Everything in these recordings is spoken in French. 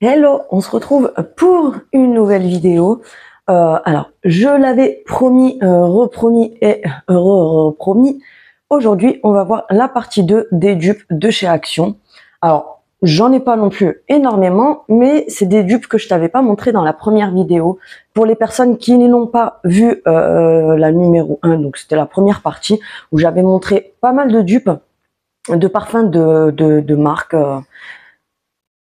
Hello, on se retrouve pour une nouvelle vidéo. Euh, alors, je l'avais promis, euh, repromis et repromis. Aujourd'hui, on va voir la partie 2 des dupes de chez Action. Alors, j'en ai pas non plus énormément, mais c'est des dupes que je t'avais pas montré dans la première vidéo. Pour les personnes qui n'ont pas vu euh, la numéro 1, donc c'était la première partie, où j'avais montré pas mal de dupes de parfums de, de, de marque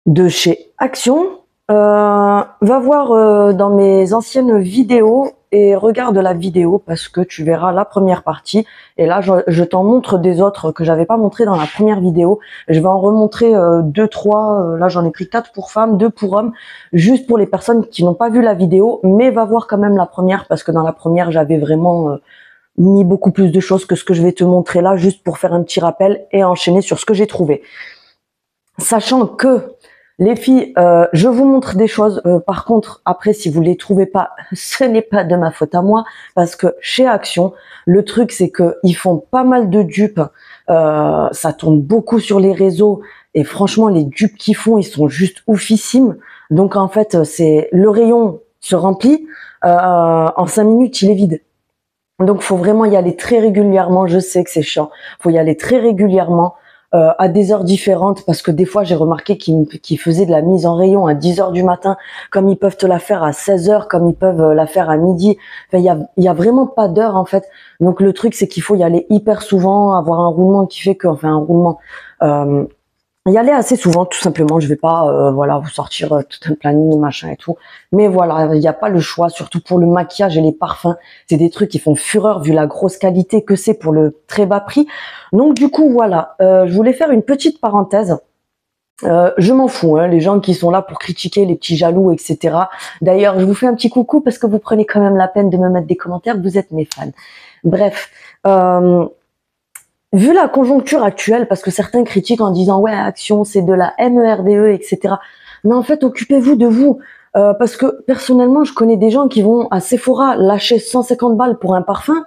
de chez Action. Euh, va voir euh, dans mes anciennes vidéos et regarde la vidéo parce que tu verras la première partie. Et là, je, t'en montre des autres que j'avais pas montré dans la première vidéo. Je vais en remontrer euh, deux, trois. là, j'en ai pris quatre pour femmes, deux pour hommes, juste pour les personnes qui n'ont pas vu la vidéo, mais va voir quand même la première parce que dans la première, j'avais vraiment mis beaucoup plus de choses que ce que je vais te montrer là, juste pour faire un petit rappel et enchaîner sur ce que j'ai trouvé. Sachant que les filles, euh, je vous montre des choses. Euh, par contre, après, si vous les trouvez pas, ce n'est pas de ma faute à moi, parce que chez Action, le truc c'est que ils font pas mal de dupes. Euh, ça tourne beaucoup sur les réseaux et franchement, les dupes qu'ils font, ils sont juste oufissimes. Donc en fait, c'est le rayon se remplit en cinq minutes, il est vide. Donc faut vraiment y aller très régulièrement. Je sais que c'est chiant. Faut y aller très régulièrement. Euh, à des heures différentes parce que des fois j'ai remarqué qu'ils faisaient de la mise en rayon à 10 heures du matin comme ils peuvent te la faire à 16 heures comme ils peuvent euh, la faire à midi. Il y a, y a vraiment pas d'heure en fait. Donc le truc c'est qu'il faut y aller hyper souvent avoir un roulement qui fait que enfin un roulement euh, y aller assez souvent tout simplement. Je vais pas euh, voilà vous sortir euh, tout un planning machin et tout. Mais voilà il n'y a pas le choix surtout pour le maquillage et les parfums. C'est des trucs qui font fureur vu la grosse qualité que c'est pour le très bas prix. Donc du coup voilà euh, je voulais faire une petite parenthèse. Je m'en fous, hein, les gens qui sont là pour critiquer les petits jaloux, etc. D'ailleurs, je vous fais un petit coucou parce que vous prenez quand même la peine de me mettre des commentaires, vous êtes mes fans. Bref, euh, vu la conjoncture actuelle, parce que certains critiquent en disant ouais action c'est de la MERDE etc. Mais en fait occupez-vous de vous euh, parce que personnellement je connais des gens qui vont à Sephora lâcher 150 balles pour un parfum,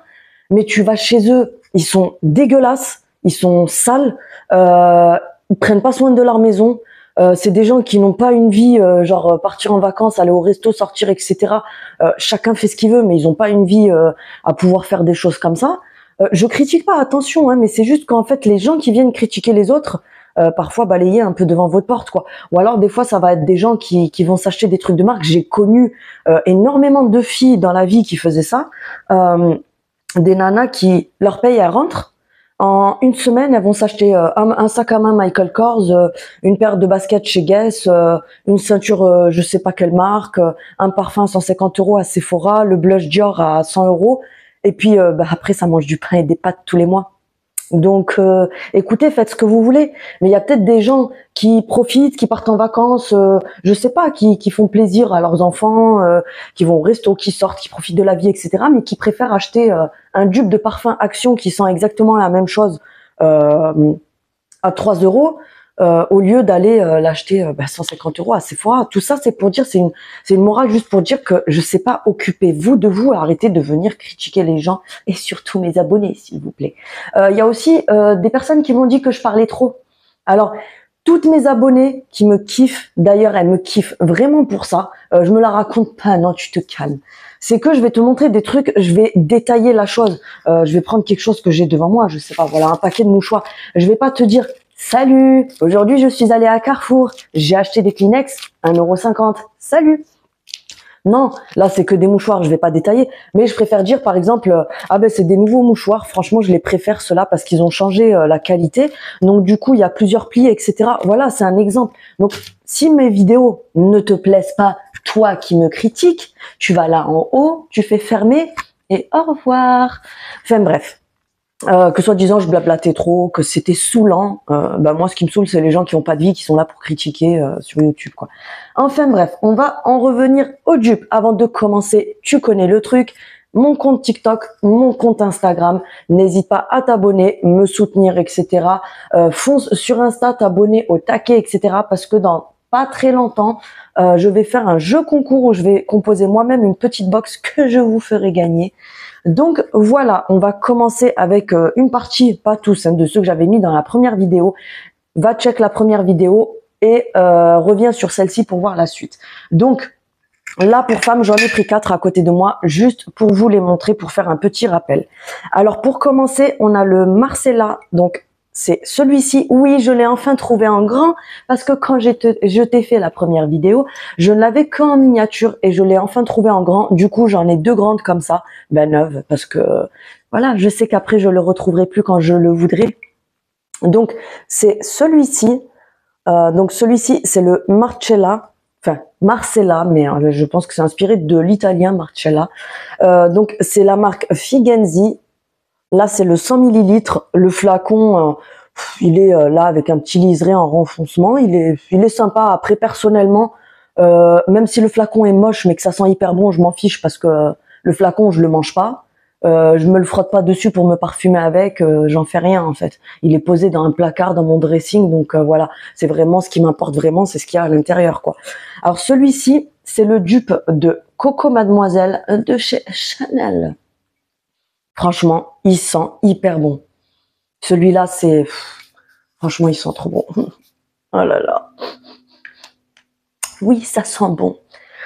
mais tu vas chez eux ils sont dégueulasses, ils sont sales, euh, ils prennent pas soin de leur maison. Euh, c'est des gens qui n'ont pas une vie, euh, genre partir en vacances, aller au resto, sortir, etc. Euh, chacun fait ce qu'il veut, mais ils n'ont pas une vie à pouvoir faire des choses comme ça. Euh, je critique pas, attention, hein, mais c'est juste qu'en fait les gens qui viennent critiquer les autres, euh, parfois balayer un peu devant votre porte, quoi. Ou alors des fois ça va être des gens qui, qui vont s'acheter des trucs de marque. J'ai connu euh, énormément de filles dans la vie qui faisaient ça, des nanas qui leur payent, elles rentrent. En une semaine, elles vont s'acheter un, sac à main Michael Kors, une paire de baskets chez Guess, une ceinture je sais pas quelle marque, un parfum 150 euros à Sephora, le blush Dior à 100 euros et puis euh, bah, après, ça mange du pain et des pâtes tous les mois. Donc, euh, écoutez, faites ce que vous voulez. Mais il y a peut-être des gens qui profitent, qui partent en vacances, euh, je sais pas, qui, qui font plaisir à leurs enfants, euh, qui vont au resto, qui sortent, qui profitent de la vie, etc. Mais qui préfèrent acheter un dupe de parfum Action qui sent exactement la même chose à 3 euros euh, au lieu d'aller euh, l'acheter euh, bah, 150 euros à Sephora. Tout ça, c'est pour dire, c'est une, c'est une morale juste pour dire que je sais pas, occupez-vous de vous, arrêtez de venir critiquer les gens et surtout mes abonnés, s'il vous plaît. Euh, il y a aussi des personnes qui m'ont dit que je parlais trop. Alors, toutes mes abonnées qui me kiffent, d'ailleurs, elles me kiffent vraiment pour ça. je me la raconte pas, non, tu te calmes. C'est que je vais te montrer des trucs, je vais détailler la chose. je vais prendre quelque chose que j'ai devant moi, je sais pas, voilà, un paquet de mouchoirs. Je vais pas te dire Salut Aujourd'hui, je suis allée à Carrefour. J'ai acheté des Kleenex, 1,50€. Salut non, là c'est que des mouchoirs, je vais pas détailler, mais je préfère dire par exemple euh, ah ben c'est des nouveaux mouchoirs, franchement je les préfère ceux-là parce qu'ils ont changé euh, la qualité. Donc du coup, il y a plusieurs plis etc. Voilà, c'est un exemple. Donc si mes vidéos ne te plaisent pas, toi qui me critiques, tu vas là en haut, tu fais fermer et au revoir. Enfin bref, euh, que soit disant je blablatais trop, que c'était saoulant. Euh, bah moi, ce qui me saoule, c'est les gens qui ont pas de vie, qui sont là pour critiquer euh, sur YouTube, quoi. Enfin bref, on va en revenir au dupe. Avant de commencer, tu connais le truc. Mon compte TikTok, mon compte Instagram. N'hésite pas à t'abonner, me soutenir, etc. Euh, fonce sur Insta, t'abonner au taquet, etc. Parce que dans pas très longtemps, je vais faire un jeu concours où je vais composer moi-même une petite box que je vous ferai gagner. Donc voilà, on va commencer avec euh, une partie, pas tous, hein, de ceux que j'avais mis dans la première vidéo. Va check la première vidéo et euh, reviens sur celle-ci pour voir la suite. Donc là, pour femmes, j'en ai pris quatre à côté de moi, juste pour vous les montrer, pour faire un petit rappel. Alors pour commencer, on a le Marcella, donc c'est celui-ci. Oui, je l'ai enfin trouvé en grand parce que quand je t'ai fait la première vidéo, je ne l'avais qu'en miniature et je l'ai enfin trouvé en grand. Du coup, j'en ai deux grandes comme ça, ben neuves, parce que voilà, je sais qu'après je le retrouverai plus quand je le voudrais. Donc c'est celui-ci. Euh, donc celui-ci, c'est le Marcella. Enfin, Marcella, mais euh, je pense que c'est inspiré de l'italien Marcella. Euh, donc c'est la marque Figenzi Là, c'est le 100 millilitres. Le flacon, euh, il est euh, là avec un petit liseré en renfoncement. Il est, il est sympa. Après, personnellement, euh, même si le flacon est moche, mais que ça sent hyper bon, je m'en fiche parce que le flacon, je le mange pas. Euh, je me le frotte pas dessus pour me parfumer avec, j'en fais rien en fait. Il est posé dans un placard dans mon dressing, donc voilà, c'est vraiment ce qui m'importe vraiment, c'est ce qu'il y a à l'intérieur quoi. Alors celui-ci, c'est le dupe de Coco Mademoiselle de chez Chanel. Franchement, il sent hyper bon. Celui-là, c'est... Franchement, il sent trop bon. oh là là. Oui, ça sent bon.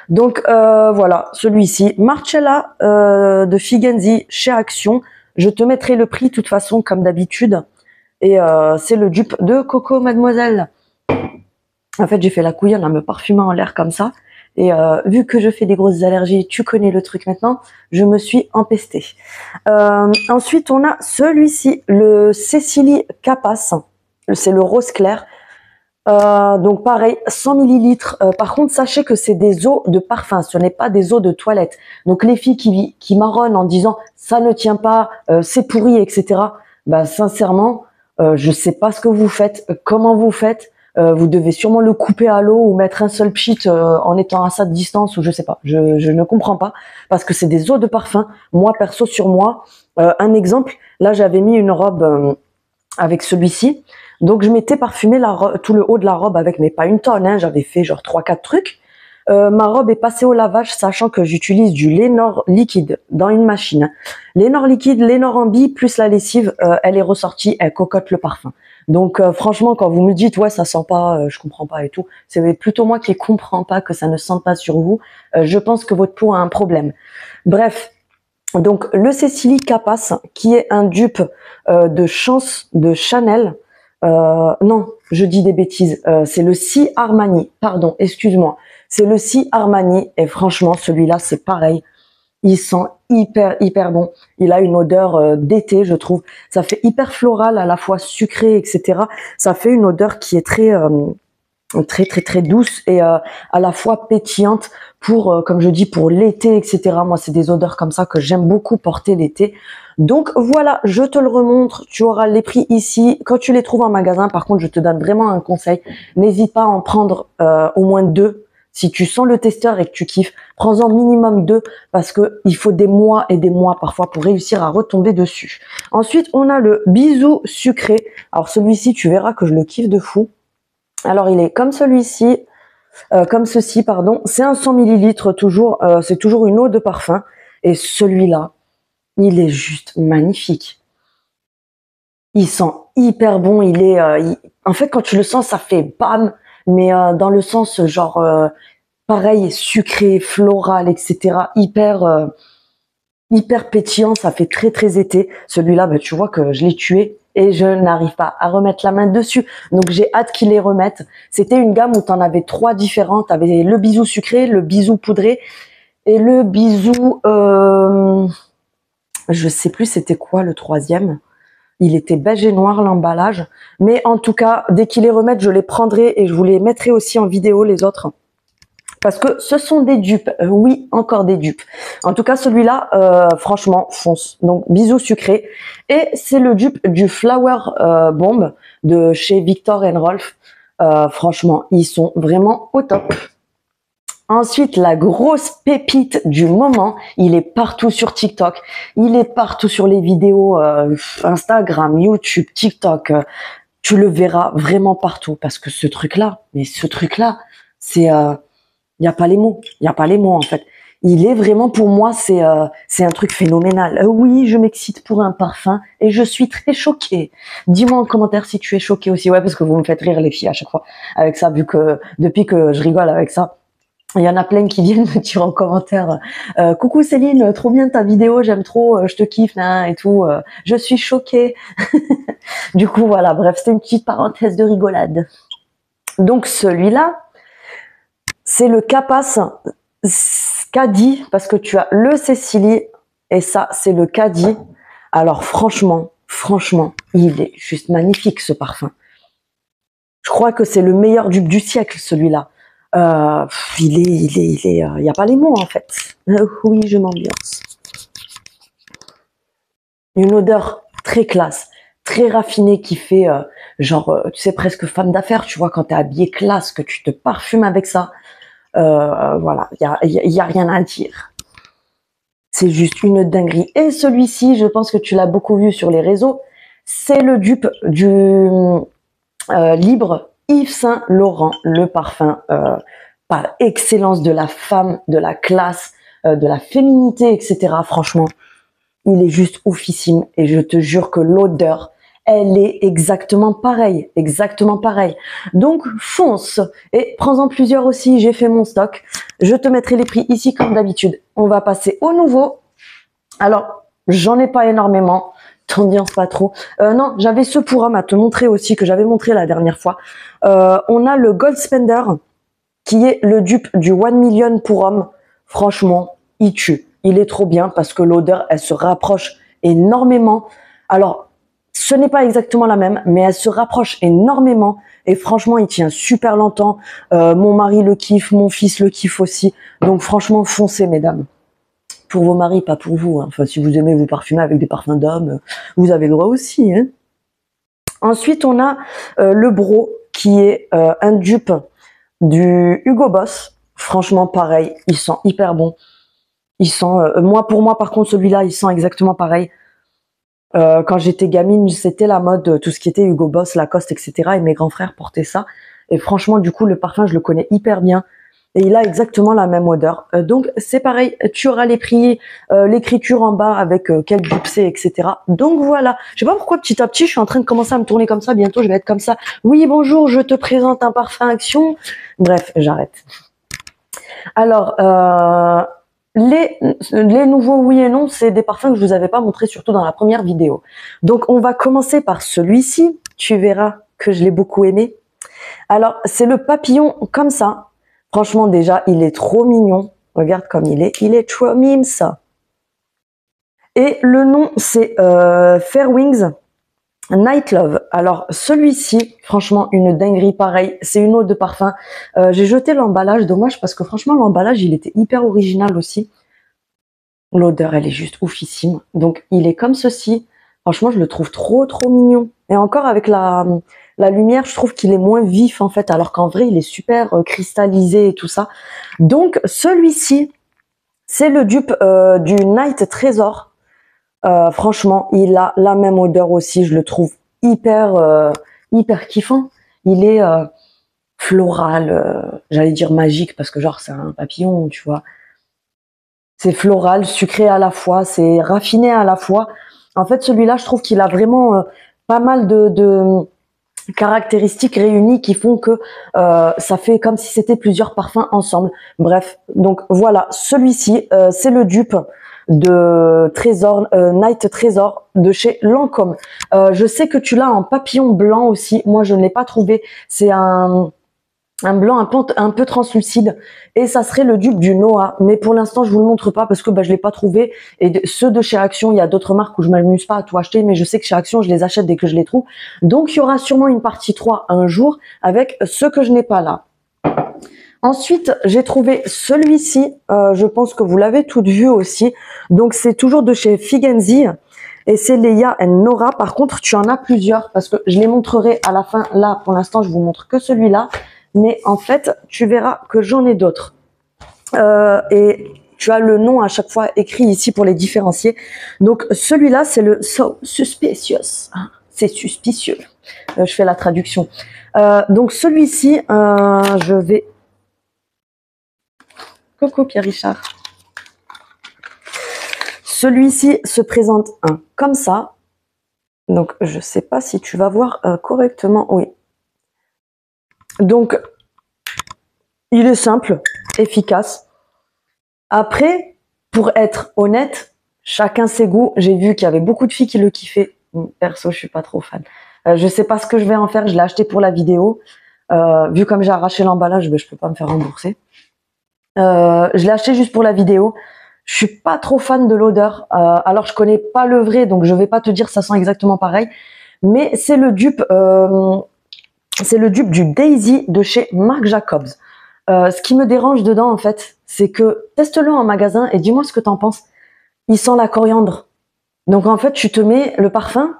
Donc euh, voilà, celui-ci, Marcella euh, de Figenzi chez Action. Je te mettrai le prix de toute façon comme d'habitude. Et euh, c'est le dupe de Coco Mademoiselle. En fait, j'ai fait la couille en me parfumant en l'air comme ça. Et euh, vu que je fais des grosses allergies, tu connais le truc maintenant, je me suis empestée. Euh, ensuite, on a celui-ci, le Cécilie Capas. C'est le rose clair. Euh, donc pareil, 100 millilitres. par contre, sachez que c'est des eaux de parfum, ce n'est pas des eaux de toilette. Donc les filles qui, qui marronnent en disant ça ne tient pas, c'est pourri, etc. Bah sincèrement, je sais pas ce que vous faites, comment vous faites. Euh, vous devez sûrement le couper à l'eau ou mettre un seul pchit euh, en étant à sa distance ou je sais pas. Je, ne comprends pas parce que c'est des eaux de parfum. Moi perso sur moi, euh, un exemple. Là j'avais mis une robe avec celui-ci, donc je m'étais parfumé tout le haut de la robe avec, mais pas une tonne. Hein, J'avais fait genre trois quatre trucs. ma robe est passée au lavage, sachant que j'utilise du Lénor liquide dans une machine. Lénor liquide, Lénor ambi plus la lessive, elle est ressortie, elle cocotte le parfum. Donc euh, franchement, quand vous me dites ouais ça sent pas, euh, je comprends pas et tout, c'est plutôt moi qui comprends pas que ça ne sent pas sur vous. Euh, je pense que votre peau a un problème. Bref, donc le Cécilie Capas, qui est un dupe de Chance de Chanel. non, je dis des bêtises. c'est le Si Armani. Pardon, excuse-moi. C'est le Si Armani et franchement celui-là c'est pareil. Il sent hyper hyper bon. Il a une odeur euh, d'été, je trouve. Ça fait hyper floral, à la fois sucré, etc. Ça fait une odeur qui est très euh, très très très douce et euh, à la fois pétillante pour, comme je dis, pour l'été, etc. Moi, c'est des odeurs comme ça que j'aime beaucoup porter l'été. Donc voilà, je te le remontre. Tu auras les prix ici. Quand tu les trouves en magasin, par contre, je te donne vraiment un conseil. N'hésite pas à en prendre au moins deux si tu sens le testeur et que tu kiffes, prends-en minimum deux parce que il faut des mois et des mois parfois pour réussir à retomber dessus. Ensuite, on a le bisou sucré. Alors celui-ci, tu verras que je le kiffe de fou. Alors il est comme celui-ci, euh, comme ceci, pardon. C'est un 100 millilitres toujours. Euh, c'est toujours une eau de parfum. Et celui-là, il est juste magnifique. Il sent hyper bon. Il est, euh, en fait, quand tu le sens, ça fait bam mais dans le sens genre pareil sucré, floral, etc. Hyper euh, hyper pétillant, ça fait très très été. Celui-là, bah, tu vois que je l'ai tué et je n'arrive pas à remettre la main dessus. Donc j'ai hâte qu'ils les remettent. C'était une gamme où tu en avais trois différentes. Tu avais le bisou sucré, le bisou poudré et le bisou... Euh, je sais plus c'était quoi le troisième. Il était beige et noir l'emballage. Mais en tout cas, dès qu'ils les remettent, je les prendrai et je vous les mettrai aussi en vidéo les autres. Parce que ce sont des dupes. Euh, oui, encore des dupes. En tout cas, celui-là, euh, franchement, fonce. Donc, bisous sucrés. Et c'est le dupe du Flower euh, Bomb de chez Victor Rolf. franchement, ils sont vraiment au top. Ensuite, la grosse pépite du moment, il est partout sur TikTok, il est partout sur les vidéos euh, Instagram, YouTube, TikTok. Euh, tu le verras vraiment partout parce que ce truc-là, mais ce truc-là, c'est, il euh, y a pas les mots, il y a pas les mots en fait. il est vraiment pour moi, c'est euh, c'est un truc phénoménal. Euh, oui, je m'excite pour un parfum et je suis très choquée. Dis-moi en commentaire si tu es choquée aussi. Ouais, parce que vous me faites rire les filles à chaque fois avec ça, vu que depuis que je rigole avec ça. Il y en a plein qui viennent me dire en commentaire euh, coucou Céline trop bien ta vidéo j'aime trop je te kiffe hein, et tout je suis choquée du coup voilà bref c'était une petite parenthèse de rigolade donc celui-là c'est le Capas Caddy, parce que tu as le Cécilie et ça, c'est le Caddy. Alors franchement, franchement, il est juste magnifique ce parfum. Je crois que c'est le meilleur dupe du siècle, celui-là. Euh, il est, il est, il est, il n'y a pas les mots en fait. Euh, oui, je m'ambiance. Une odeur très classe, très raffinée qui fait euh, genre, tu sais, presque femme d'affaires, tu vois, quand tu es habillé classe, que tu te parfumes avec ça. Euh, voilà, il y a, y a, rien à dire. C'est juste une dinguerie. Et celui-ci, je pense que tu l'as beaucoup vu sur les réseaux, c'est le dupe du euh, libre Yves Saint Laurent, le parfum euh, par excellence de la femme, de la classe, de la féminité, etc. Franchement, il est juste oufissime et je te jure que l'odeur, elle est exactement pareille, exactement pareille. Donc fonce et prends-en plusieurs aussi, j'ai fait mon stock. Je te mettrai les prix ici comme d'habitude. On va passer au nouveau. Alors, j'en ai pas énormément, t'ambiance pas trop. Euh, non, j'avais ce pour homme à te montrer aussi, que j'avais montré la dernière fois. Euh, on a le Gold Spender, qui est le dupe du One Million pour homme. Franchement, il tue. Il est trop bien parce que l'odeur, elle se rapproche énormément. Alors, ce n'est pas exactement la même, mais elle se rapproche énormément. Et franchement, il tient super longtemps. Euh, mon mari le kiffe, mon fils le kiffe aussi. Donc franchement, foncez, mesdames. Pour vos maris, pas pour vous. Hein. Enfin, si vous aimez vous parfumer avec des parfums d'hommes, vous avez le droit aussi. Hein. Ensuite, on a euh, le Bro, qui est euh, un dupe du Hugo Boss. Franchement, pareil, il sent hyper bon. Il sent, moi pour moi, par contre, celui-là, il sent exactement pareil. Euh, quand j'étais gamine, c'était la mode, tout ce qui était Hugo Boss, Lacoste, etc. Et mes grands frères portaient ça. Et franchement, du coup, le parfum, je le connais hyper bien. Et il a exactement la même odeur. Euh, donc, c'est pareil, tu auras les prix, euh, l'écriture en bas avec quel dupe etc. Donc voilà. Je sais pas pourquoi petit à petit, je suis en train de commencer à me tourner comme ça. Bientôt, je vais être comme ça. Oui, bonjour, je te présente un parfum action. Bref, j'arrête. Alors, les, nouveaux oui et non, c'est des parfums que je vous avais pas montré surtout dans la première vidéo. Donc on va commencer par celui-ci. Tu verras que je l'ai beaucoup aimé. Alors c'est le papillon comme ça. Franchement déjà il est trop mignon. Regarde comme il est. Il est trop mime ça. Et le nom c'est euh, Fairwings Night Love. Alors celui-ci, franchement, une dinguerie pareil. C'est une eau de parfum. Euh, j'ai jeté l'emballage, dommage parce que franchement l'emballage il était hyper original aussi. L'odeur elle est juste oufissime. Donc il est comme ceci. Franchement je le trouve trop trop mignon. Et encore avec la, lumière je trouve qu'il est moins vif en fait alors qu'en vrai il est super euh, cristallisé et tout ça. Donc celui-ci c'est le dupe euh, du Night Trésor. Euh, franchement, il a la même odeur aussi. Je le trouve hyper, euh, hyper kiffant. Il est euh, floral, j'allais dire magique parce que genre c'est un papillon, tu vois. C'est floral, sucré à la fois, c'est raffiné à la fois. En fait, celui-là, je trouve qu'il a vraiment pas mal de, de, caractéristiques réunies qui font que ça fait comme si c'était plusieurs parfums ensemble. Bref, donc voilà, celui-ci, c'est le dupe de Trésor, euh, Night Trésor de chez Lancôme. Euh, je sais que tu l'as en papillon blanc aussi. Moi, je ne l'ai pas trouvé. C'est un, un blanc un peu, translucide et ça serait le dupe du Noah. Mais pour l'instant, je vous le montre pas parce que bah, je l'ai pas trouvé. Et ceux de chez Action, il y a d'autres marques où je m'amuse pas à tout acheter, mais je sais que chez Action, je les achète dès que je les trouve. Donc, il y aura sûrement une partie 3 un jour avec ceux que je n'ai pas là. Ensuite, j'ai trouvé celui-ci. Euh, je pense que vous l'avez toutes vu aussi. Donc, c'est toujours de chez Figenzi. Et c'est Leia et Nora. Par contre, tu en as plusieurs parce que je les montrerai à la fin. Là, pour l'instant, je vous montre que celui-là. Mais en fait, tu verras que j'en ai d'autres. Euh, et tu as le nom à chaque fois écrit ici pour les différencier. Donc, celui-là, c'est le So Suspicious. Ah, c'est suspicieux. Euh, je fais la traduction. donc, celui-ci, je vais Coucou Pierre Richard. celui-ci se présente un comme ça. Donc, je sais pas si tu vas voir euh, correctement. Oui. Donc, il est simple, efficace. Après, pour être honnête, chacun ses goûts. J'ai vu qu'il y avait beaucoup de filles qui le kiffaient. Perso, je suis pas trop fan. Euh, je sais pas ce que je vais en faire. Je l'ai acheté pour la vidéo. Euh, vu comme j'ai arraché l'emballage, ben, je peux pas me faire rembourser. Euh, je l'ai acheté juste pour la vidéo. Je suis pas trop fan de l'odeur. Euh, alors je connais pas le vrai, donc je vais pas te dire ça sent exactement pareil. Mais c'est le dupe, euh, c'est le dupe du Daisy de chez Marc Jacobs. Euh, ce qui me dérange dedans en fait, c'est que teste-le en magasin et dis-moi ce que t'en penses. Il sent la coriandre. Donc en fait, tu te mets le parfum.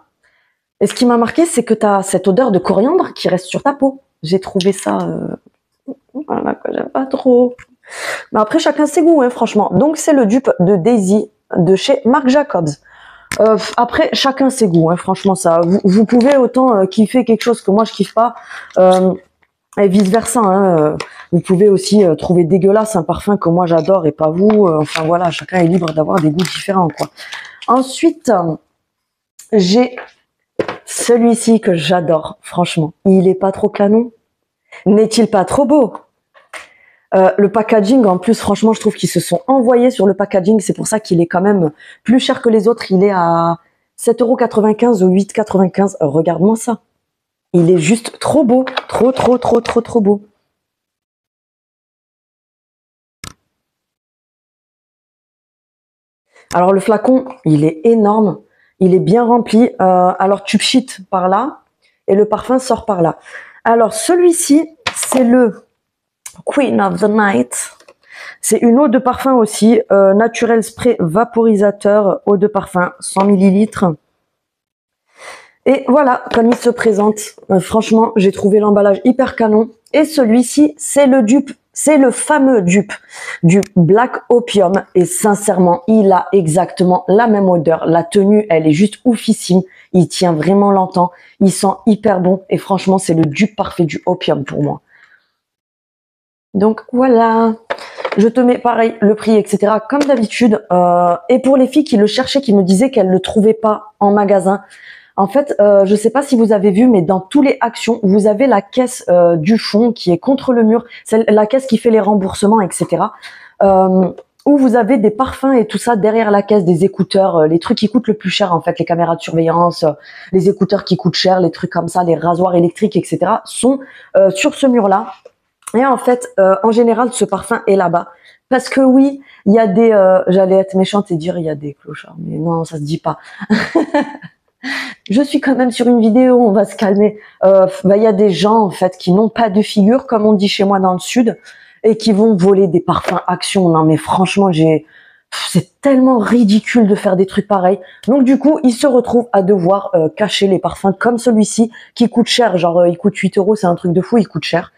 Et ce qui m'a marqué, c'est que tu as cette odeur de coriandre qui reste sur ta peau. J'ai trouvé ça, euh, voilà, que j'aime pas trop. Mais après, chacun ses goûts, hein, franchement. Donc, c'est le dupe de Daisy de chez Marc Jacobs. Euh, après, chacun ses goûts, hein, franchement, ça. Vous, pouvez autant euh, kiffer quelque chose que moi je kiffe pas, euh, et vice versa. Hein, vous pouvez aussi trouver dégueulasse un parfum que moi j'adore et pas vous. Enfin voilà, chacun est libre d'avoir des goûts différents, quoi. Ensuite, j'ai celui-ci que j'adore, franchement. Il est pas trop canon? N'est-il pas trop beau? Euh, le packaging, en plus, franchement, je trouve qu'ils se sont envoyés sur le packaging. C'est pour ça qu'il est quand même plus cher que les autres. Il est à 7,95€ ou 8,95€. Euh, Regarde-moi ça. Il est juste trop beau. Trop, trop, trop, trop, trop beau. Alors, le flacon, il est énorme. Il est bien rempli. Euh, alors, tu pchites par là et le parfum sort par là. Alors, celui-ci, c'est le Queen of the Night. C'est une eau de parfum aussi, euh, naturel spray vaporisateur, eau de parfum, 100 millilitres. Et voilà, comme il se présente, euh, franchement, j'ai trouvé l'emballage hyper canon. Et celui-ci, c'est le dupe, c'est le fameux dupe du Black Opium. Et sincèrement, il a exactement la même odeur. La tenue, elle est juste oufissime. Il tient vraiment longtemps. Il sent hyper bon. Et franchement, c'est le dupe parfait du Opium pour moi. Donc voilà, je te mets pareil le prix, etc. Comme d'habitude. Euh, et pour les filles qui le cherchaient, qui me disaient qu'elles ne le trouvaient pas en magasin, en fait, euh, je ne sais pas si vous avez vu, mais dans tous les actions, vous avez la caisse euh, du fond qui est contre le mur, c'est la caisse qui fait les remboursements, etc. Euh, où vous avez des parfums et tout ça derrière la caisse, des écouteurs, les trucs qui coûtent le plus cher en fait, les caméras de surveillance, les écouteurs qui coûtent cher, les trucs comme ça, les rasoirs électriques, etc. sont sur ce mur-là. Et en fait, euh, en général, ce parfum est là-bas. Parce que oui, il y a des... euh, J'allais être méchante et dire il y a des clochards, mais non, ça se dit pas. Je suis quand même sur une vidéo, on va se calmer. Euh, bah, Il y a des gens en fait qui n'ont pas de figure, comme on dit chez moi dans le sud, et qui vont voler des parfums Action. Non mais franchement, j'ai... C'est tellement ridicule de faire des trucs pareils. Donc du coup, ils se retrouvent à devoir euh, cacher les parfums comme celui-ci, qui coûte cher. Genre, il coûte 8 euros, c'est un truc de fou, il coûte cher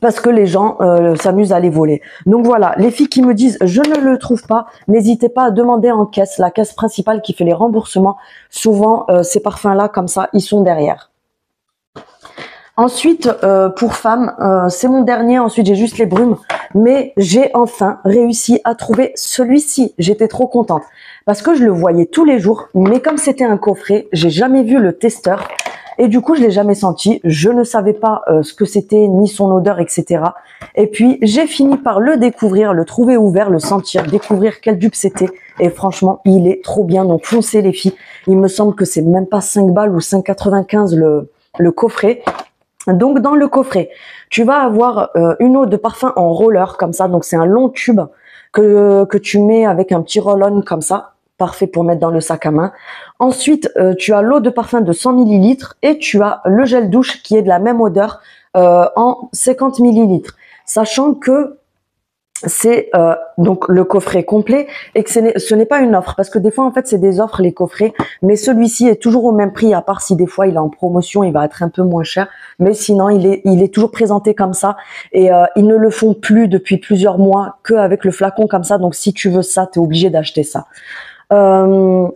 parce que les gens euh, s'amusent à les voler. Donc voilà, les filles qui me disent je ne le trouve pas, n'hésitez pas à demander en caisse, la caisse principale qui fait les remboursements. Souvent, euh, ces parfums-là, comme ça, ils sont derrière. Ensuite, euh, pour femmes, euh, c'est mon dernier. Ensuite, j'ai juste les brumes. Mais j'ai enfin réussi à trouver celui-ci. J'étais trop contente parce que je le voyais tous les jours. Mais comme c'était un coffret, j'ai jamais vu le testeur. Et du coup, je l'ai jamais senti. Je ne savais pas euh, ce que c'était, ni son odeur, etc. Et puis, j'ai fini par le découvrir, le trouver ouvert, le sentir, découvrir quel dupe c'était. Et franchement, il est trop bien. Donc, foncez les filles. Il me semble que c'est même pas 5 balles ou 5,95 le, le coffret. Donc, dans le coffret, tu vas avoir euh, une eau de parfum en roller, comme ça. Donc, c'est un long tube que, que tu mets avec un petit roll-on comme ça parfait pour mettre dans le sac à main. Ensuite, euh, tu as l'eau de parfum de 100 millilitres et tu as le gel douche qui est de la même odeur euh, en 50 millilitres. Sachant que c'est euh, donc le coffret complet et que ce n'est- ce n'est pas une offre. Parce que des fois en fait c'est des offres les coffrets. Mais celui-ci est toujours au même prix à part si des fois il est en promotion il va être un peu moins cher. Mais sinon il est il est toujours présenté comme ça. Et euh, ils ne le font plus depuis plusieurs mois qu'avec le flacon comme ça. Donc si tu veux ça tu es obligé d'acheter ça euh,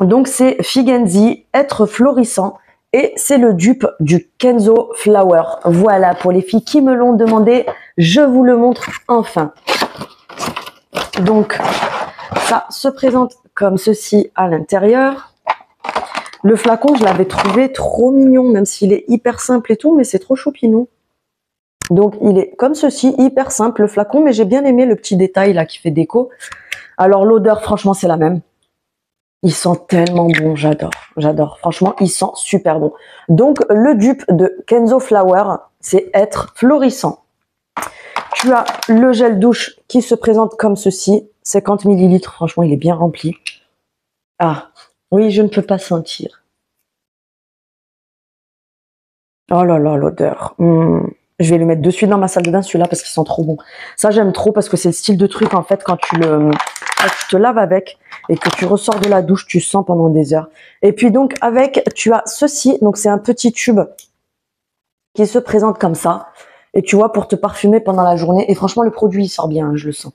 donc c'est Figenzi, être florissant. Et c'est le dupe du Kenzo Flower. Voilà, pour les filles qui me l'ont demandé, je vous le montre enfin. Donc, Ça se présente comme ceci à l'intérieur. Le flacon, je l'avais trouvé trop mignon, même s'il est hyper simple et tout, mais c'est trop choupinou. Donc, il est comme ceci, hyper simple, le flacon, mais j'ai bien aimé le petit détail là qui fait déco. Alors, l'odeur, franchement, c'est la même. Il sent tellement bon, j'adore, j'adore. Franchement, il sent super bon. Donc, le dupe de Kenzo Flower, c'est être florissant. Tu as le gel douche qui se présente comme ceci, 50 millilitres. Franchement, il est bien rempli. Ah, oui, je ne peux pas sentir. Oh là là, l'odeur. Hmm. Je vais le mettre de suite dans ma salle de bain, celui-là, parce qu'il sent trop bon. Ça, j'aime trop parce que c'est le style de truc, en fait, quand tu te laves avec et que tu ressors de la douche, tu sens pendant des heures. Et puis donc, avec, tu as ceci. Donc, c'est un petit tube qui se présente comme ça. Et tu vois, pour te parfumer pendant la journée. Et franchement, le produit, il sort bien, hein, je le sens.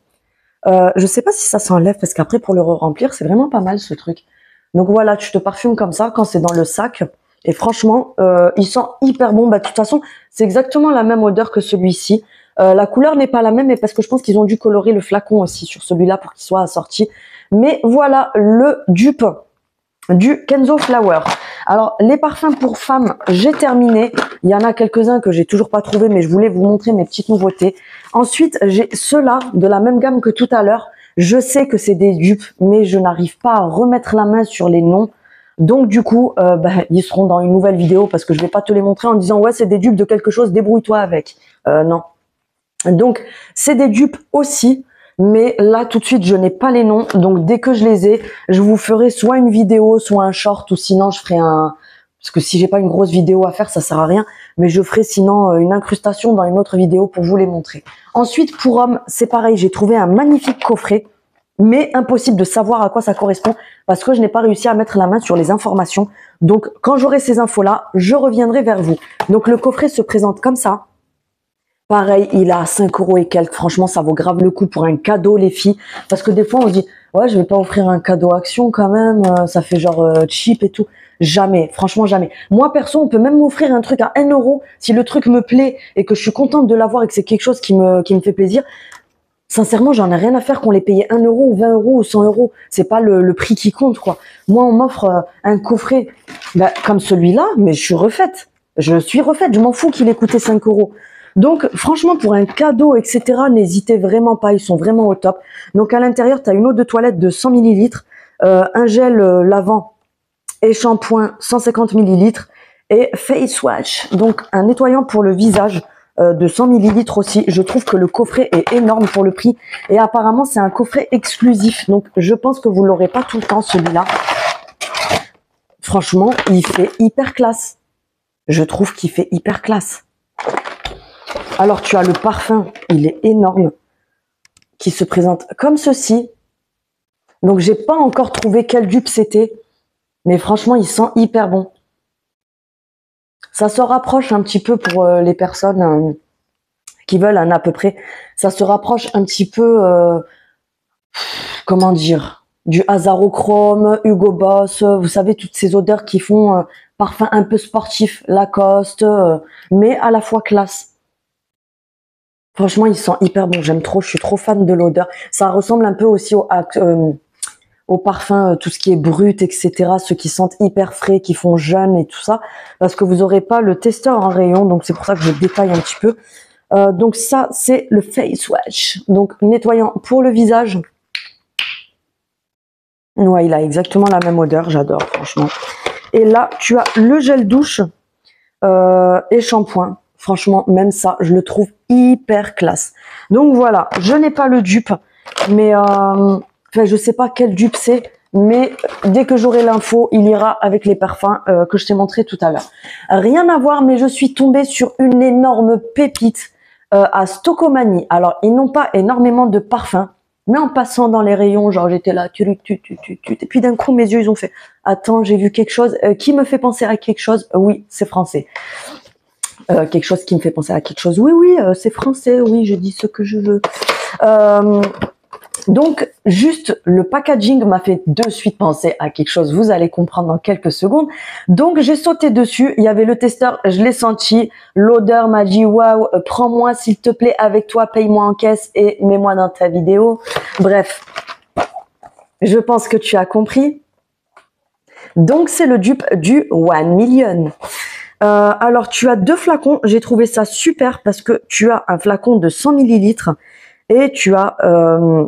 Euh, je sais pas si ça s'enlève parce qu'après, pour le remplir, c'est vraiment pas mal, ce truc. Donc voilà, tu te parfumes comme ça quand c'est dans le sac. Et franchement, euh, il sent hyper bon. Bah, de toute façon, c'est exactement la même odeur que celui-ci. Euh, la couleur n'est pas la même, mais parce que je pense qu'ils ont dû colorer le flacon aussi sur celui-là pour qu'il soit assorti. Mais voilà le dupe du Kenzo Flower. Alors, les parfums pour femmes, j'ai terminé. Il y en a quelques-uns que j'ai toujours pas trouvé, mais je voulais vous montrer mes petites nouveautés. Ensuite, j'ai ceux-là de la même gamme que tout à l'heure. Je sais que c'est des dupes, mais je n'arrive pas à remettre la main sur les noms. Donc du coup, euh, bah, ils seront dans une nouvelle vidéo parce que je vais pas te les montrer en disant ouais c'est des dupes de quelque chose, débrouille-toi avec. Euh, non. Donc c'est des dupes aussi, mais là tout de suite je n'ai pas les noms. Donc dès que je les ai, je vous ferai soit une vidéo, soit un short, ou sinon je ferai un parce que si j'ai pas une grosse vidéo à faire, ça sert à rien. Mais je ferai sinon euh, une incrustation dans une autre vidéo pour vous les montrer. Ensuite pour hommes, c'est pareil, j'ai trouvé un magnifique coffret mais impossible de savoir à quoi ça correspond parce que je n'ai pas réussi à mettre la main sur les informations. Donc, quand j'aurai ces infos-là, je reviendrai vers vous. Donc, le coffret se présente comme ça. Pareil, il a 5 euros et quelques. Franchement, ça vaut grave le coup pour un cadeau, les filles. Parce que des fois, on dit, ouais, je vais pas offrir un cadeau action quand même. Euh, ça fait genre euh, cheap et tout. Jamais, franchement jamais. Moi perso, on peut même m'offrir un truc à 1 euro si le truc me plaît et que je suis contente de l'avoir et que c'est quelque chose qui me qui me fait plaisir. Sincèrement, j'en ai rien à faire qu'on les payé 1 euro ou 20 euros ou 100 euros. C'est pas le, prix qui compte, quoi. Moi, on m'offre euh, un coffret bah, comme celui-là, mais je suis refaite. Je suis refaite. Je m'en fous qu'il ait coûté 5 euros. Donc, franchement, pour un cadeau, etc., n'hésitez vraiment pas. Ils sont vraiment au top. Donc, à l'intérieur, tu as une eau de toilette de 100 millilitres, euh, un gel euh, lavant et shampoing 150 millilitres et face wash, donc un nettoyant pour le visage de 100 millilitres aussi. Je trouve que le coffret est énorme pour le prix et apparemment c'est un coffret exclusif. Donc je pense que vous l'aurez pas tout le temps celui-là. Franchement, il fait hyper classe. Je trouve qu'il fait hyper classe. Alors tu as le parfum, il est énorme, qui se présente comme ceci. Donc j'ai pas encore trouvé quel dupe c'était, mais franchement il sent hyper bon. Ça se rapproche un petit peu pour euh, les personnes euh, qui veulent un à peu près. Ça se rapproche un petit peu, euh, comment dire, du Hazarochrome, Hugo Boss, vous savez, toutes ces odeurs qui font parfum un peu sportif, Lacoste, mais à la fois classe. Franchement, il sent hyper bon. J'aime trop. Je suis trop fan de l'odeur. Ça ressemble un peu aussi au, au parfum, euh, tout ce qui est brut, etc. Ceux qui sentent hyper frais, qui font jeune et tout ça, parce que vous n'aurez pas le testeur en rayon, donc c'est pour ça que je détaille un petit peu. Euh, donc ça, c'est le face wash, donc nettoyant pour le visage. Ouais, il a exactement la même odeur, j'adore franchement. Et là, tu as le gel douche euh, et shampoing. Franchement, même ça, je le trouve hyper classe. Donc voilà, je n'ai pas le dupe, mais Enfin, je sais pas quel dupe c'est, mais dès que j'aurai l'info, il ira avec les parfums euh, que je t'ai montré tout à l'heure. Rien à voir, mais je suis tombée sur une énorme pépite euh, à Stocomanie. Alors, ils n'ont pas énormément de parfums, mais en passant dans les rayons, genre j'étais là, tu, tu, tu, tu, tu, et puis d'un coup mes yeux ils ont fait, attends, j'ai vu quelque chose euh, qui me fait penser à quelque chose? Oui, c'est français. quelque chose qui me fait penser à quelque chose. Oui, oui, c'est français. Oui, je dis ce que je veux. Donc, juste le packaging m'a fait de suite penser à quelque chose. Vous allez comprendre dans quelques secondes. Donc, j'ai sauté dessus. Il y avait le testeur, je l'ai senti. L'odeur m'a dit waouh, prends-moi s'il te plaît avec toi, paye-moi en caisse et mets-moi dans ta vidéo. Bref, Je pense que tu as compris. Donc, c'est le dupe du One Million. Euh, alors, tu as deux flacons. J'ai trouvé ça super parce que tu as un flacon de 100 millilitres et tu as euh,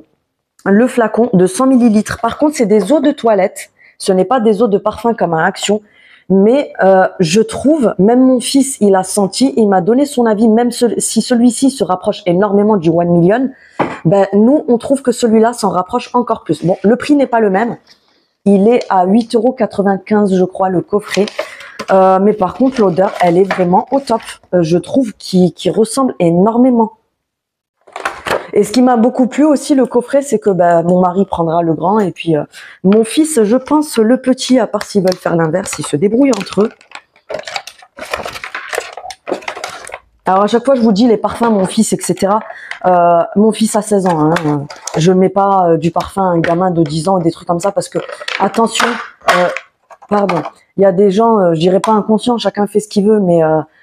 le flacon de 100 millilitres. Par contre, c'est des eaux de toilette. Ce n'est pas des eaux de parfum comme un Action. Mais euh, je trouve, même mon fils, il a senti, il m'a donné son avis, même si celui-ci se rapproche énormément du One Million, ben, nous, on trouve que celui-là s'en rapproche encore plus. Bon, le prix n'est pas le même. Il est à 8,95€, je crois, le coffret. Euh, mais par contre, l'odeur, elle est vraiment au top. Euh, je trouve qu'il ressemble énormément. Et ce qui m'a beaucoup plu aussi, le coffret, c'est que bah, mon mari prendra le grand et puis euh, mon fils, je pense, le petit, à part s'ils veulent faire l'inverse, ils se débrouillent entre eux. Alors à chaque fois, je vous dis les parfums, mon fils, etc. Euh, mon fils a 16 ans. Hein, je mets pas euh, du parfum à un gamin de 10 ans ou des trucs comme ça parce que attention, pardon, il y a des gens, je dirais pas inconscients, chacun fait ce qu'il veut, mais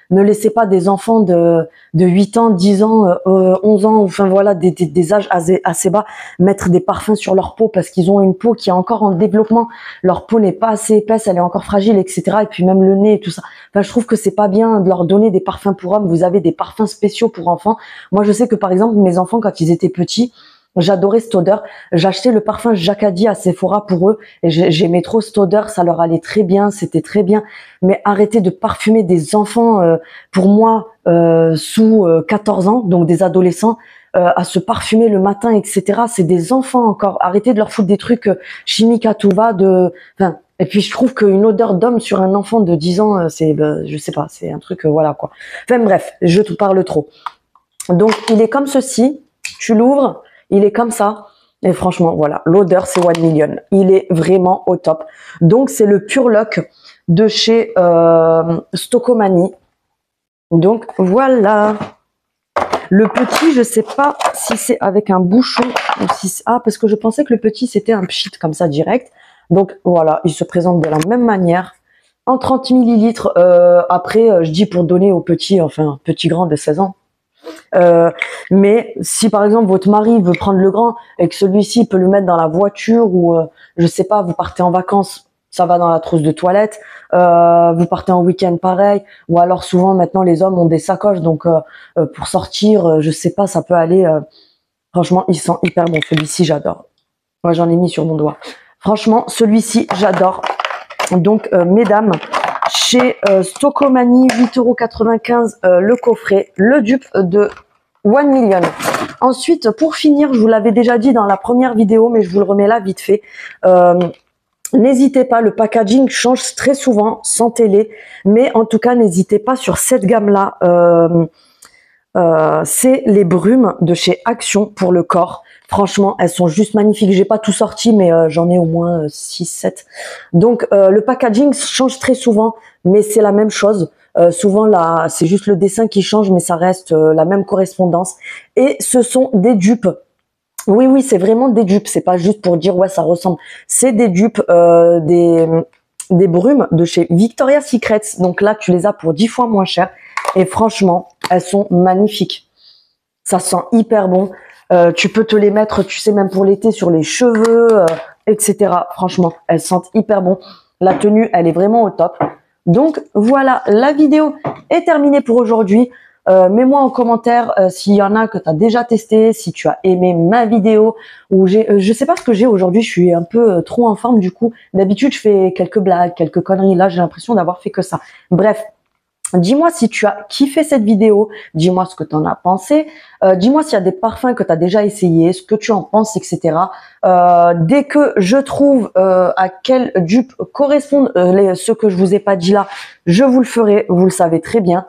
ne laissez pas des enfants de, de 8 ans, 10 ans, euh, 11 ans, enfin voilà, des, des, des âges assez, assez, bas, mettre des parfums sur leur peau parce qu'ils ont une peau qui est encore en développement. Leur peau n'est pas assez épaisse, elle est encore fragile, etc. Et puis même le nez et tout ça. Enfin, je trouve que c'est pas bien de leur donner des parfums pour hommes. Vous avez des parfums spéciaux pour enfants. Moi, je sais que par exemple, mes enfants, quand ils étaient petits, J'adorais cette odeur. J'achetais le parfum Jacadi à Sephora pour eux et j'aimais trop cette odeur. Ça leur allait très bien, c'était très bien. Mais arrêtez de parfumer des enfants, euh, pour moi, euh, sous 14 euh, ans, donc des adolescents, à se parfumer le matin, etc. C'est des enfants encore. Arrêtez de leur foutre des trucs chimiques à tout va. De, enfin, et puis je trouve qu'une odeur d'homme sur un enfant de 10 ans, c'est, ben, je sais pas, c'est un truc, voilà quoi. Enfin bref, je te parle trop. Donc il est comme ceci. Tu l'ouvres il est comme ça. Et franchement, voilà, l'odeur, c'est One Million. Il est vraiment au top. Donc, c'est le Pure Lock de chez euh, Stocomani. Donc, voilà. Le petit, je sais pas si c'est avec un bouchon ou si Ah, parce que je pensais que le petit, c'était un pchit comme ça, direct. Donc, voilà, il se présente de la même manière. En 30 millilitres. Euh, après, euh, je dis pour donner au petit, enfin, petit grand de 16 ans. Euh, mais si par exemple votre mari veut prendre le grand et que celui-ci peut le mettre dans la voiture ou euh, je sais pas, vous partez en vacances, ça va dans la trousse de toilette. Euh, vous partez en week-end pareil, ou alors souvent maintenant les hommes ont des sacoches, donc pour sortir, je sais pas, ça peut aller. franchement, il sent hyper bon. Celui-ci, j'adore. Moi, j'en ai mis sur mon doigt. Franchement, celui-ci, j'adore. Donc, mesdames, chez euh, Stocomani, 8,95€ euh, le coffret, le dupe de One Million. Ensuite, pour finir, je vous l'avais déjà dit dans la première vidéo, mais je vous le remets là vite fait. Euh, n'hésitez pas, le packaging change très souvent, sans télé, mais en tout cas, n'hésitez pas sur cette gamme-là. c'est les brumes de chez Action pour le corps. Franchement, elles sont juste magnifiques. J'ai pas tout sorti, mais euh, j'en ai au moins 6, euh, 7. Donc, euh, le packaging change très souvent, mais c'est la même chose. souvent, là, c'est juste le dessin qui change, mais ça reste la même correspondance. Et ce sont des dupes. Oui, oui, c'est vraiment des dupes. C'est pas juste pour dire, ouais, ça ressemble. C'est des dupes, des, des brumes de chez Victoria's Secret. Donc là, tu les as pour 10 fois moins cher. Et franchement, elles sont magnifiques. Ça sent hyper bon. Euh, tu peux te les mettre, tu sais, même pour l'été, sur les cheveux, euh, etc. Franchement, elles sentent hyper bon. La tenue, elle est vraiment au top. Donc voilà, la vidéo est terminée pour aujourd'hui. Euh, Mets-moi en commentaire euh, s'il y en a que tu as déjà testé, si tu as aimé ma vidéo ou j'ai, je sais pas ce que j'ai aujourd'hui. Je suis un peu trop en forme du coup. D'habitude, je fais quelques blagues, quelques conneries. Là, j'ai l'impression d'avoir fait que ça. Bref, Dis-moi si tu as kiffé cette vidéo, dis-moi ce que tu en as pensé, euh, dis-moi s'il y a des parfums que tu as déjà essayé, ce que tu en penses, etc. Euh, dès que je trouve euh, à quel dupe correspondent ceux que je vous ai pas dit là, je vous le ferai, vous le savez très bien.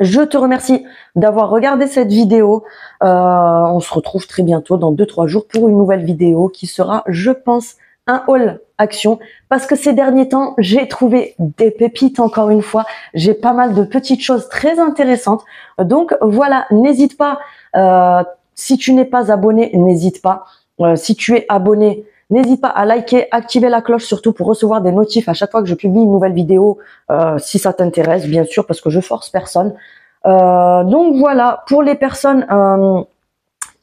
Je te remercie d'avoir regardé cette vidéo. on se retrouve très bientôt dans 2-3 jours pour une nouvelle vidéo qui sera, je pense, un haul action parce que ces derniers temps, j'ai trouvé des pépites encore une fois. J'ai pas mal de petites choses très intéressantes. Donc voilà, n'hésite pas. Euh, si tu n'es pas abonné, n'hésite pas. Euh, si tu es abonné, n'hésite pas à liker, activer la cloche surtout pour recevoir des notifs à chaque fois que je publie une nouvelle vidéo. Euh, si ça t'intéresse, bien sûr, parce que je force personne. donc voilà, pour les personnes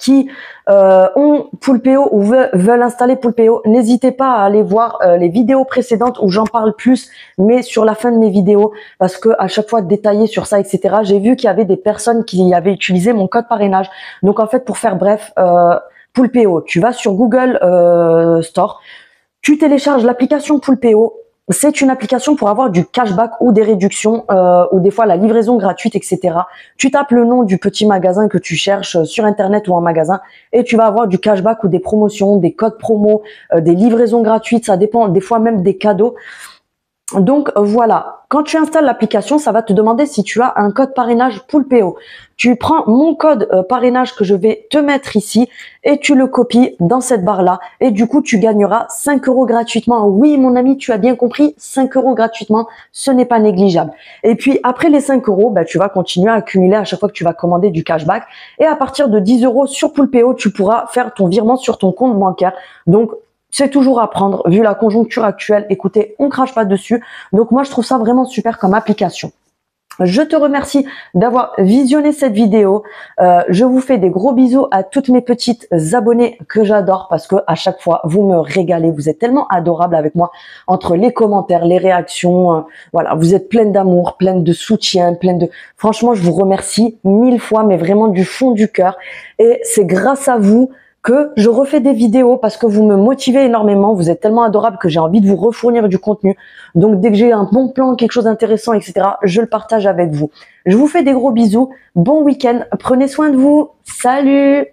qui euh, ont Poulpeo ou veulent, installer Poulpeo, n'hésitez pas à aller voir euh, les vidéos précédentes où j'en parle plus, mais sur la fin de mes vidéos, parce que à chaque fois détaillé sur ça, etc. J'ai vu qu'il y avait des personnes qui avaient utilisé mon code parrainage. Donc en fait, pour faire bref, euh, Poulpeo, tu vas sur Google euh, Store, tu télécharges l'application Poulpeo, c'est une application pour avoir du cashback ou des réductions euh, ou des fois la livraison gratuite, etc. Tu tapes le nom du petit magasin que tu cherches sur internet ou en magasin et tu vas avoir du cashback ou des promotions, des codes promo, euh, des livraisons gratuites, ça dépend des fois même des cadeaux. Donc voilà, quand tu installes l'application, ça va te demander si tu as un code parrainage Poulpeo. Tu prends mon code euh, parrainage que je vais te mettre ici et tu le copies dans cette barre-là. Et du coup, tu gagneras 5 euros gratuitement. Oui, mon ami, tu as bien compris, 5 euros gratuitement, ce n'est pas négligeable. Et puis, après les 5 euros, bah, tu vas continuer à accumuler à chaque fois que tu vas commander du cashback. Et à partir de 10 euros sur Poulpeo, tu pourras faire ton virement sur ton compte bancaire. Donc, c'est toujours à prendre vu la conjoncture actuelle. Écoutez, on crache pas dessus. Donc moi, je trouve ça vraiment super comme application. Je te remercie d'avoir visionné cette vidéo. Euh, je vous fais des gros bisous à toutes mes petites abonnées que j'adore parce que à chaque fois vous me régalez. Vous êtes tellement adorables avec moi entre les commentaires, les réactions. Euh, voilà, vous êtes pleine d'amour, pleine de soutien, pleine de. Franchement, je vous remercie mille fois, mais vraiment du fond du cœur. Et c'est grâce à vous que je refais des vidéos parce que vous me motivez énormément, vous êtes tellement adorable que j'ai envie de vous refournir du contenu. Donc dès que j'ai un bon plan, quelque chose d'intéressant, etc., je le partage avec vous. Je vous fais des gros bisous, bon week-end, prenez soin de vous, salut